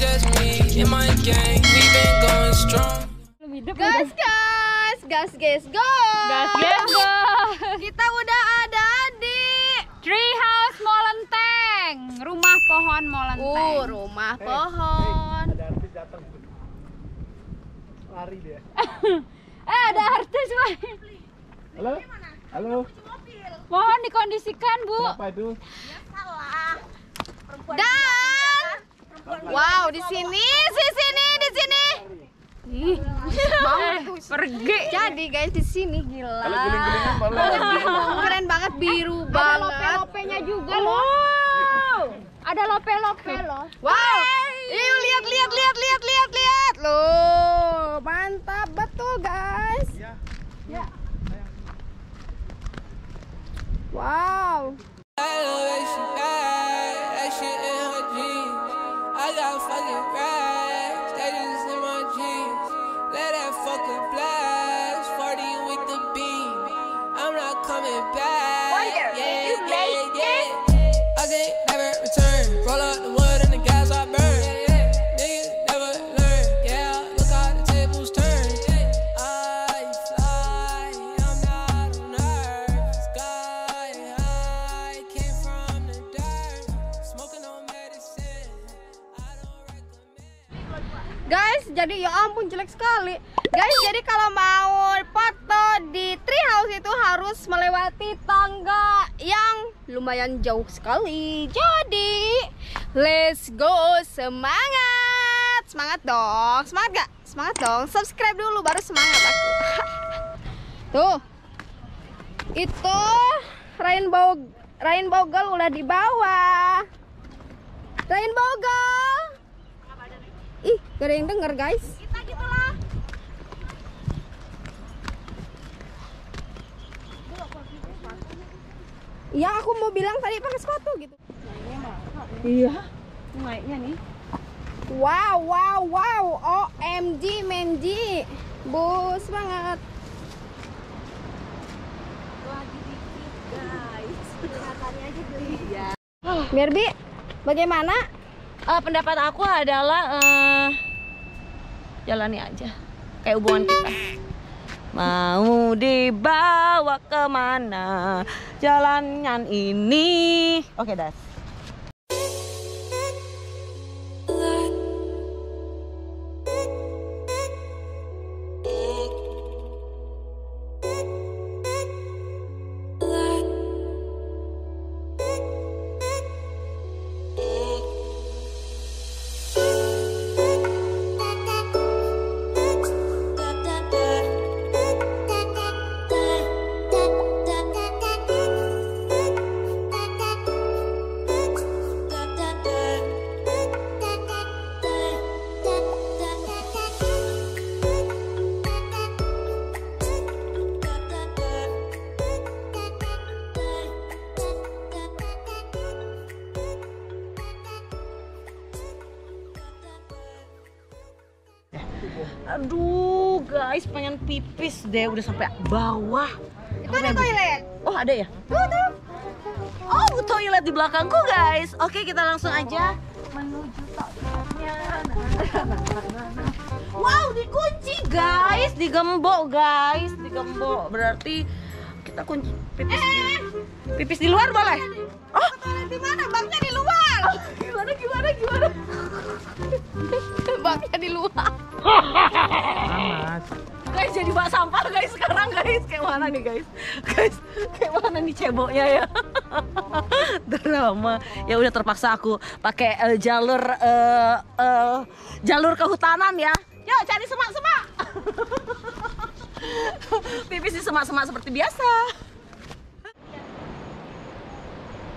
just me and my gang. Been going strong. Gas, gas, gas, gas, go. Gas, gas, go. Kita udah ada di Treehouse Molenteng, rumah pohon Molenteng. Oh, uh, rumah hey, pohon. Hey, ada artis datang. Lari dia. eh, ada artis, Pak. Halo? Halo. Mohon dikondisikan, Bu. Kenapa itu? Ya salah. Perempuan. Dah wow, di sini, di sini, di sini. Ih, Eh, pergi. Jadi guys di sini gila. Keren banget biru Ada banget. lope-lopenya juga loh. Wow. Ada lope-lope loh. Wow. Ih, lihat lihat lihat lihat lihat lihat. Loh, mantap betul guys. Ya. Wow. Lumayan jauh sekali. Jadi, let's go semangat. Semangat dong. Semangat gak? Semangat dong. Subscribe dulu baru semangat aku. Tuh. Itu rainbow rainbow girl udah di bawah. Rainbow girl. Ih, gak ada yang denger guys. Kita gitulah. Iya, aku mau bilang tadi pakai sepatu gitu. Iya. Naiknya nih. Wow, wow, wow. OMG, Menji. Bu, semangat. Merbi, bagaimana? Eh, pendapat aku adalah eh, jalani aja kayak hubungan kita mau dibawa ke mana jalannya ini? Oke das deh udah sampai bawah. Itu ada toilet. oh ada ya? Oh toilet di belakangku guys. Oke kita langsung aja menuju toiletnya wow dikunci guys. Digembok guys. Digembok. Berarti kita kunci pipis di, pipis di luar boleh? Oh. Toilet di mana? Baknya di luar. gimana gimana gimana? Baknya di luar. Panas. Guys jadi bak sampah guys sekarang guys. Kayak mana nih guys? Guys kayak mana nih ceboknya ya? Drama. Ya udah terpaksa aku pakai eh, jalur eh, eh, jalur kehutanan ya. Yuk cari semak-semak. Pipis di semak-semak seperti biasa.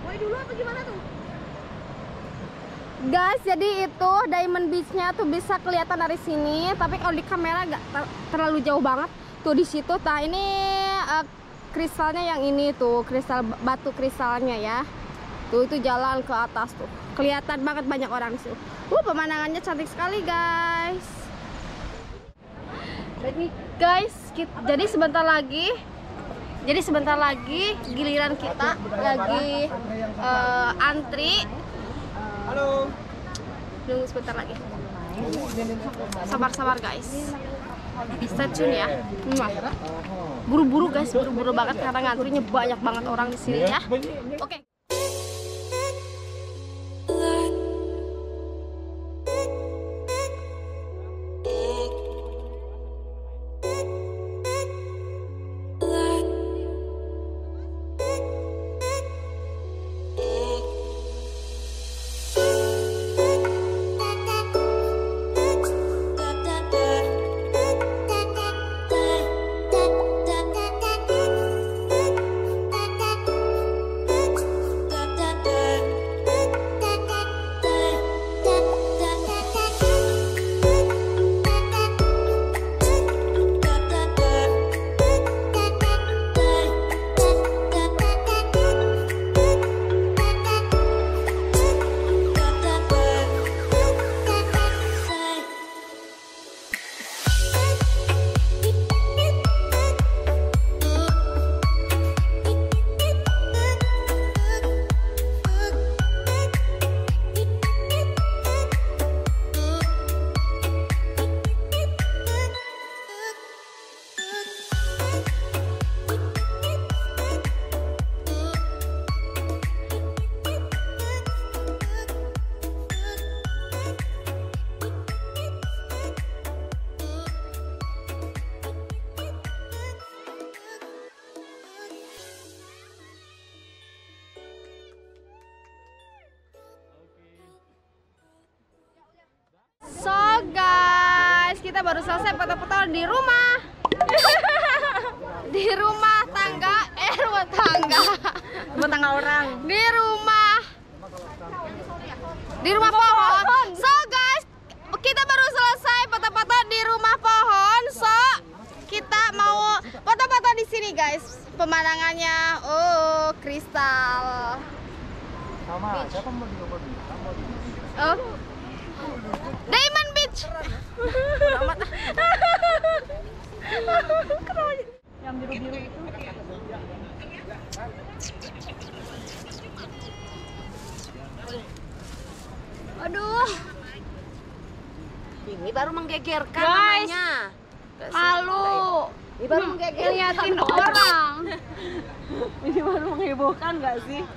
Woi dulu apa gimana tuh? Guys, jadi itu Diamond Beach-nya tuh bisa kelihatan dari sini, tapi kalau di kamera nggak ter- terlalu jauh banget. Tuh di situ, nah ini eh, kristalnya yang ini tuh, kristal batu kristalnya ya. Tuh itu jalan ke atas tuh. Kelihatan banget banyak orang sih. Uh, pemandangannya cantik sekali, guys. Jadi guys, kit- jadi sebentar lagi jadi sebentar lagi giliran kita lagi eh, antri Halo. Nunggu sebentar lagi. Sabar-sabar guys. Stay tune ya. Buru-buru guys, buru-buru banget karena ngantrinya banyak banget orang di sini ya. Oke. So foto-foto di rumah. di rumah tangga, eh rumah tangga. Rumah tangga orang. Di rumah. Di rumah pohon. So guys, kita baru selesai foto-foto di rumah pohon. So kita mau foto-foto di sini guys. Pemandangannya, oh kristal. Sama, siapa mau di Oh. Diamond Beach. Yang biru-biru itu. Aduh, Ini baru menggegerkan Guys. namanya. malu. Ini baru menggegerkan. Ngeliatin orang. Ini baru menghebohkan nggak sih?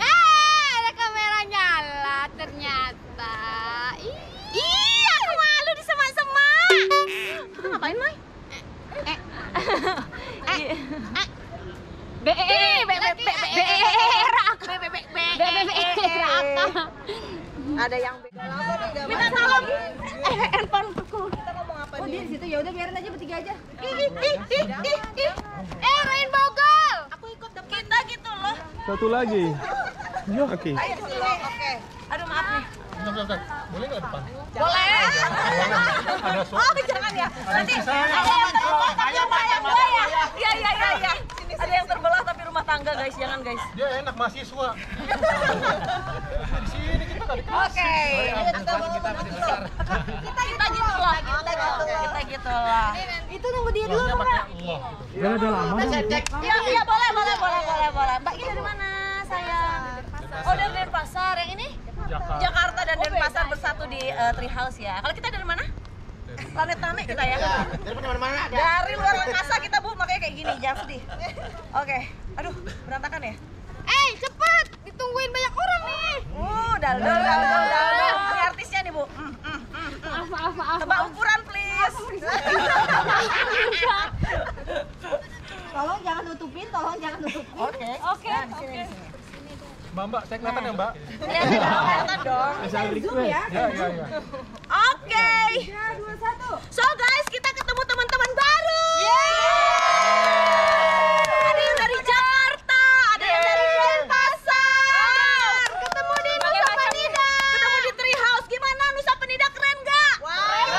Eh, ada kamera nyala ternyata. Ngapain, Mai? Eh, B E E B B B B E E B B B B Ada yang beda Minta tolong. Eh, handphoneku. Kita ngomong apa nih? di situ ya udah biarin aja bertiga aja. ih, ih, ih, ih, ih, ih. Eh, Rainbow Girl. Aku ikut kita gitu loh. Satu lagi. Oke. Ayo sini. Oke. Maaf nih. Boleh nggak depan? Boleh. Oh, jangan ya. Nanti ada yang terbelah tapi rumah tangga ya. Iya, iya, iya, iya. Ada yang terbelah tapi rumah tangga, guys. Jangan, guys. Dia enak mahasiswa. Di sini kita nggak dikasih. Oke. Kita kita gitu loh. Kita gitu. Kita gitu lah. Itu nunggu dia dulu. Ya udah lama. Iya, iya boleh, boleh, boleh, boleh, boleh. Mbak ini dari mana, sayang? Oh, dari Denpasar. Yang ini? Jakarta. Jakarta dan Denpasar bersatu di uh, Treehouse ya. Kalau kita dari mana? Planet Tame kita ya. Dari mana-mana ada. Dari luar angkasa kita bu, makanya kayak gini, jangan sedih. Oke, aduh berantakan ya. Eh, cepet. Ditungguin banyak orang nih. Uh, dal dal dal dal dal. dal. Ini artisnya nih bu. Mm, mm, mm, mm. Maaf, maaf, maaf. Tebak ukuran please. Tolong jangan nutupin, tolong jangan nutupin. Oke. Oke. Nah, di sini, di sini. Mbak, Mbak, saya kelihatan ya, Mbak? Ya, saya kelihatan dong. Zoom ya. Ya, ya, ya. Oke. Tiga, dua, satu. So guys, kita ketemu teman-teman baru. Ada yang dari Jakarta, ada yang dari Denpasar. Ketemu di Nusa Penida. Ketemu di Treehouse. Gimana Nusa Penida keren nggak? Keren.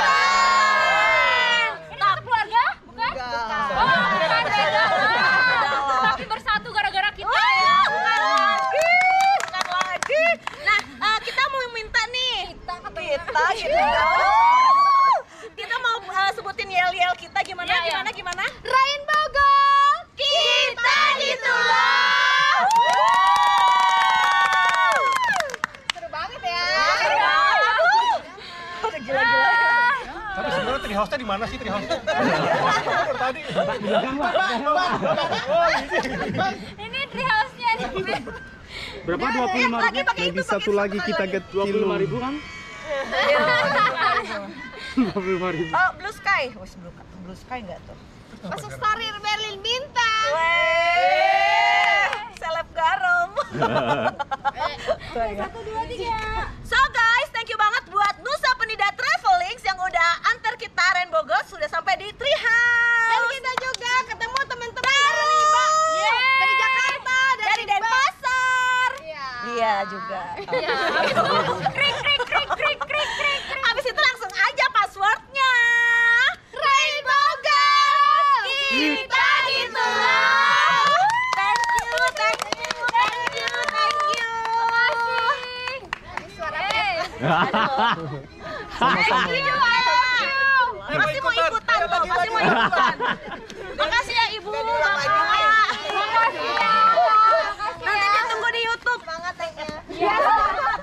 Ini satu keluarga, bukan? Oh, bukan beda. Tapi bersatu gara-gara kita. Wah, bukan lagi, bukan lagi. Nah, eh, kita mau minta nih. Kita, kita, gitu. Kita mau eh, Treehouse-nya di mana sih Treehouse-nya? Tadi. Bang, bang, bang, bang. Ini. Treehouse-nya nih. Berapa? 25 eh, lagi ribu? Lagi satu lagi kita get kilo. 25 ribu kan? 25 ribu. Oh, Blue Sky. Wes Blue, Blue Sky enggak tuh? Masuk story Berlin Bintang. Weh, seleb garam. Satu dua tiga. So guys, thank you banget buat Nusa Penida Travelings yang udah antar kita Rainbow Girls sudah sampai di Dan Treehouse. kita juga ketemu teman-teman dari dari Jakarta, dari, Dari Denpasar. Iya. Iya juga. Krik krik krik krik. Abis itu langsung aja passwordnya. Rainbow Girl. Kita gitu loh. Thank you, thank you, thank you, thank you. Suara Eh, Thank you, I love you. Masih mau ikutan tuh, masih mau ikutan. Makasih ya Ibu, Bapak. makasih ya. Nanti ditunggu di YouTube. Ya,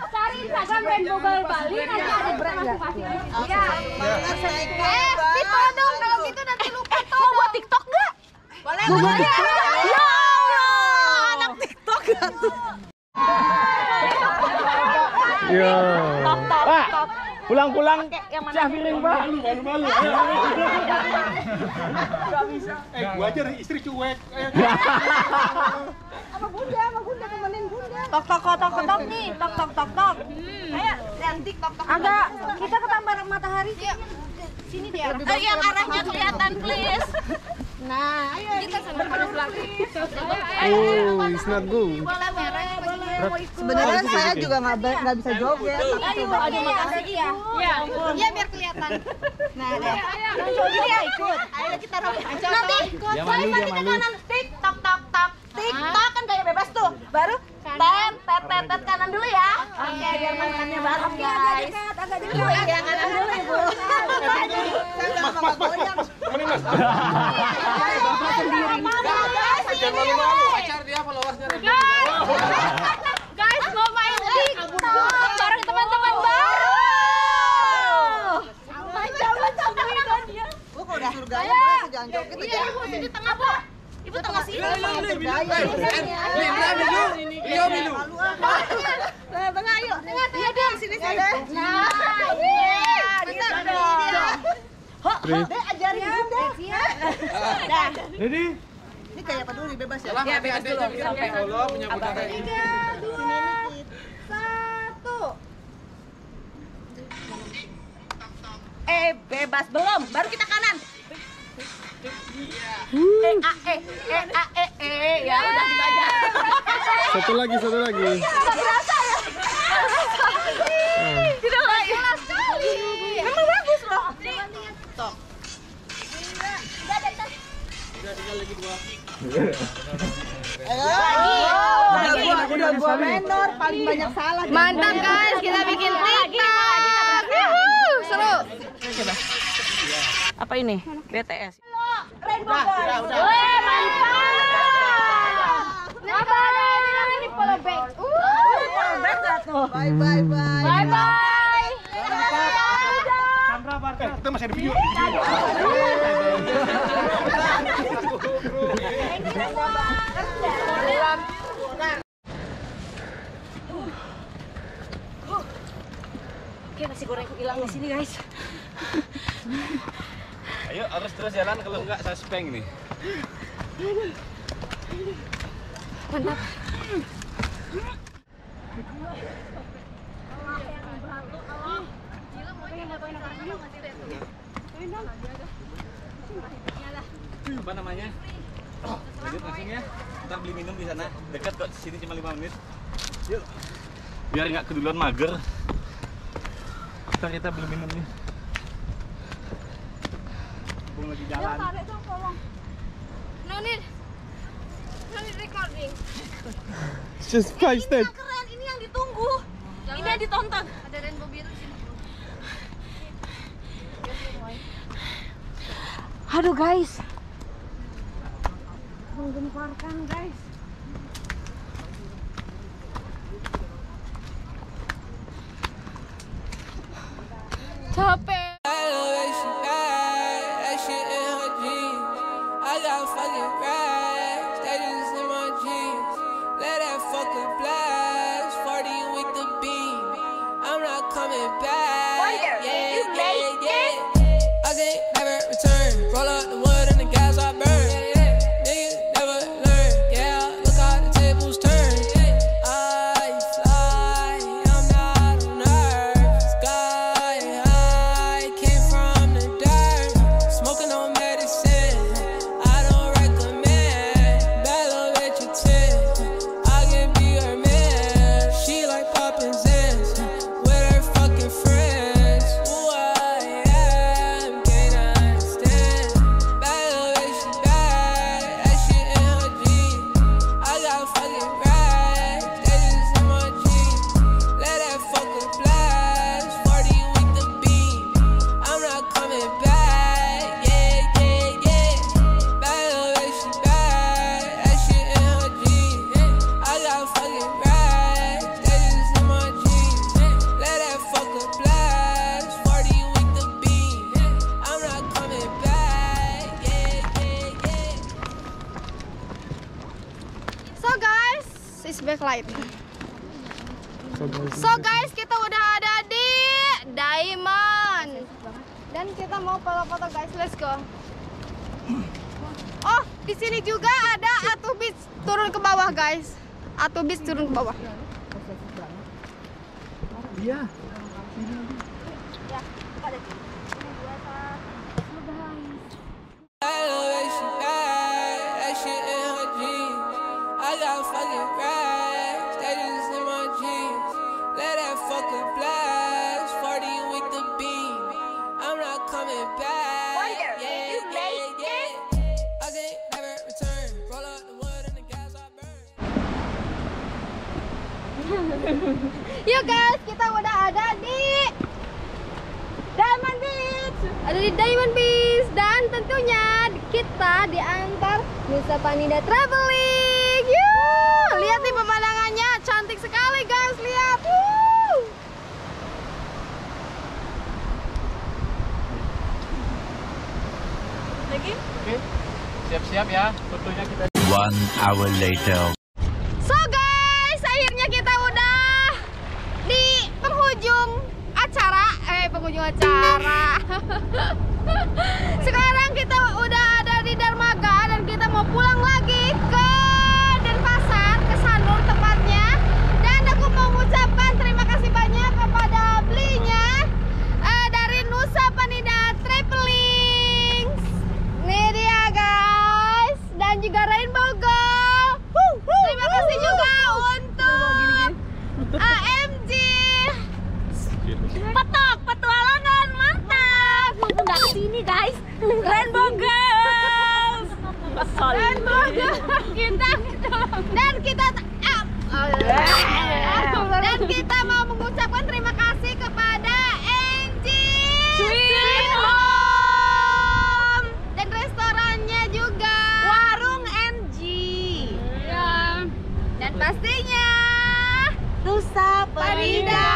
cari Instagram Rainbow Girl Bali nanti ada brand aku kasih. Iya. Eh, di follow dong kalau gitu nanti lupa tuh. Mau buat TikTok nggak? Boleh, boleh. TikTok? Ya Allah, anak TikTok nggak tuh? Top, top, Pak, top. Pulang-pulang Yang mana? cah piring, Pak. Malu-malu. Eh, gua aja dari istri cuek. Eh, Tok tok tok tok tok nih, tok tok tok tok. Ayo, yang TikTok tok. Agak kita ke tampar matahari. Sini dia. Eh, yang arahnya kelihatan please. Nah, ayo kita sama harus lagi. Oh, it's not good. Bola merah. Sebenarnya saya juga nggak nggak bisa joget. Ayo, ayo makasih ya. Iya. Iya biar kelihatan. Nah, deh. Jadi ya ikut. Ayo kita robek. Nanti saya balik ke kanan. TikTok tok tok. TikTok kan kayak bebas tuh. Baru tet tet tet tet kanan dulu ya. Oke, biar makannya bareng guys. Agak dekat, Iya, kanan dulu Ibu. Mas, mas, mas, mas, mas. Temenin, Mas. Jangan malu-malu. Pacar dia followersnya Guys, mau main TikTok bareng teman-teman baru. Gua kok udah aja. Ibu sini tengah, Bu. Ibu tengah sini. Rio minum. Nah, tengah yuk. Tengah, tengah dong. Sini, sini. Nah, iya. Benar dong. Ho, ho, deh ajarin bunda. Dah. Jadi, Ini kayak peduli bebas ya. Ya, bebas dulu. Sampai Allah menyambut kata ini. Satu. Eh, bebas belum. Baru kita kanan. Ya udah gitu aja. satu lagi, satu lagi. Berasa ya? Tidak lagi. Memang bagus loh. Udah gua, udah gua menor, paling banyak salah. Mantap guys, kita bikin TikTok. Seru. Apa ini? BTS. Weh, mantap. Bye Ini follow back. Uh. Bye bye bye. Bye bye. Eh, kita masih ada video. Oke, nasi gorengku hilang di sini, guys. Ayo harus terus jalan kalau enggak suspeng nih. Apa namanya? Lanjut langsung ya. Kita beli minum di sana. Dekat kok sini cuma 5 menit. Yuk. Biar nggak keduluan mager. Kita kita beli minum nih. Mumpung lagi jalan. No need. No need recording. Just five steps. Keren, ini yang ditunggu. Ini yang ditonton. Ada rainbow biru sini. Aduh, guys. Menggemparkan, guys. Capek. light. So guys, kita udah ada di Diamond. Dan kita mau foto-foto guys, let's go. Oh, di sini juga ada atubis turun ke bawah guys. atubis turun ke bawah. Iya. Yuk guys, kita udah ada di Diamond Beach. Ada di Diamond Beach dan tentunya kita diantar Nusa Panida Traveling. Yuk, lihat nih pemandangannya cantik sekali guys, lihat. Lagi? Oke. Siap-siap ya, fotonya kita. One hour later. So guys, pengunjung acara eh pengunjung acara. Sekarang kita udah ada di dermaga dan kita mau pulang lagi. ini guys. Rainbow girls. Rainbow girls. Kita dan kita dan kita mau mengucapkan terima kasih kepada Angie. Sweet Home. Dan restorannya juga. Warung Angie ya. dan pastinya Tusa Parida.